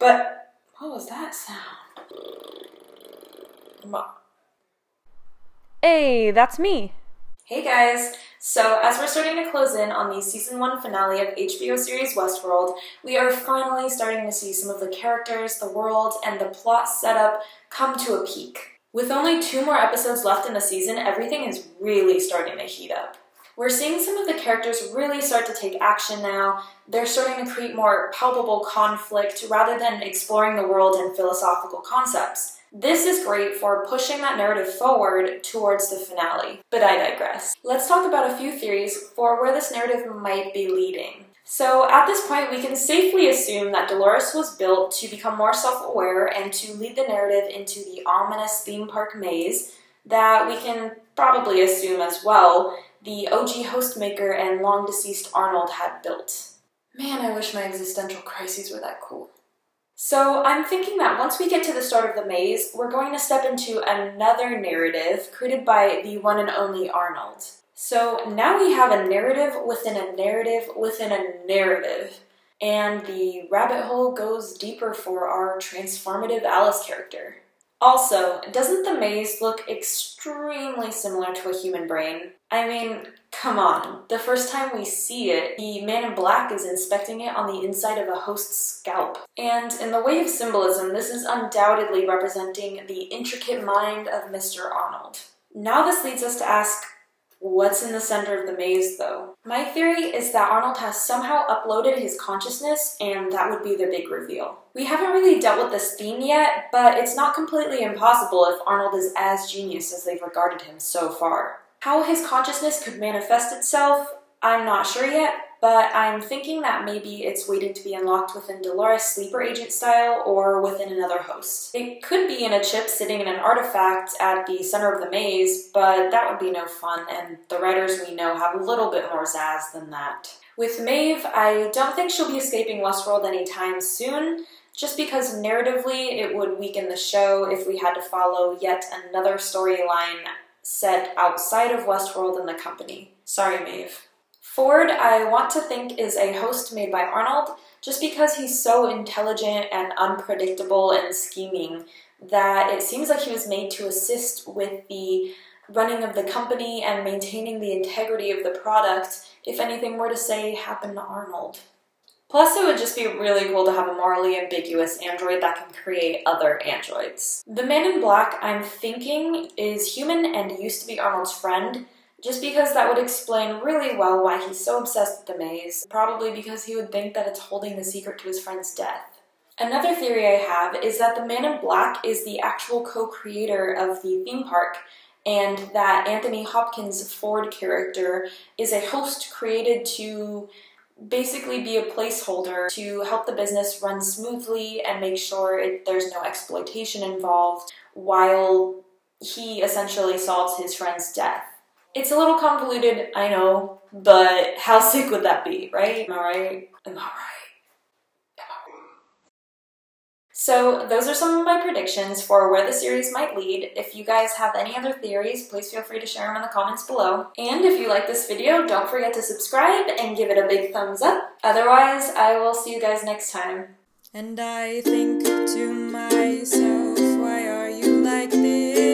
But what was that sound? Hey, that's me. Hey guys! So, as we're starting to close in on the season 1 finale of HBO series Westworld, we are finally starting to see some of the characters, the world, and the plot setup come to a peak. With only two more episodes left in the season, everything is really starting to heat up. We're seeing some of the characters really start to take action now. They're starting to create more palpable conflict rather than exploring the world and philosophical concepts. This is great for pushing that narrative forward towards the finale, but I digress. Let's talk about a few theories for where this narrative might be leading. So, at this point, we can safely assume that Dolores was built to become more self aware and to lead the narrative into the ominous theme park maze that we can probably assume as well the OG host maker and long deceased Arnold had built. Man, I wish my existential crises were that cool. So I'm thinking that once we get to the start of the maze, we're going to step into another narrative created by the one and only Arnold. So now we have a narrative within a narrative within a narrative, and the rabbit hole goes deeper for our transformative Alice character. Also, doesn't the maze look extremely similar to a human brain? I mean, come on. The first time we see it, the man in black is inspecting it on the inside of a host's scalp. And in the way of symbolism, this is undoubtedly representing the intricate mind of Mr. Arnold. Now this leads us to ask, What's in the center of the maze, though? My theory is that Arnold has somehow uploaded his consciousness, and that would be the big reveal. We haven't really dealt with this theme yet, but it's not completely impossible if Arnold is as genius as they've regarded him so far. How his consciousness could manifest itself, I'm not sure yet, but I'm thinking that maybe it's waiting to be unlocked within Dolores sleeper agent style or within another host. It could be in a chip sitting in an artifact at the center of the maze, but that would be no fun, and the writers we know have a little bit more zazz than that. With Maeve, I don't think she'll be escaping Westworld anytime soon, just because narratively it would weaken the show if we had to follow yet another storyline set outside of Westworld and the company. Sorry, Maeve. Ford, I want to think, is a host made by Arnold just because he's so intelligent and unpredictable and scheming that it seems like he was made to assist with the running of the company and maintaining the integrity of the product if anything were to say happen to Arnold. Plus, it would just be really cool to have a morally ambiguous android that can create other androids. The man in black, I'm thinking, is human and used to be Arnold's friend, just because that would explain really well why he's so obsessed with the maze, probably because he would think that it's holding the secret to his friend's death. Another theory I have is that the man in black is the actual co creator of the theme park, and that Anthony Hopkins' Ford character is a host created to basically be a placeholder to help the business run smoothly and make sure it, there's no exploitation involved while he essentially solves his friend's death. It's a little convoluted, I know, but how sick would that be, right? Am I right? Am I right? So, those are some of my predictions for where the series might lead. If you guys have any other theories, please feel free to share them in the comments below. And if you like this video, don't forget to subscribe and give it a big thumbs up. Otherwise, I will see you guys next time. And I think to myself, why are you like this?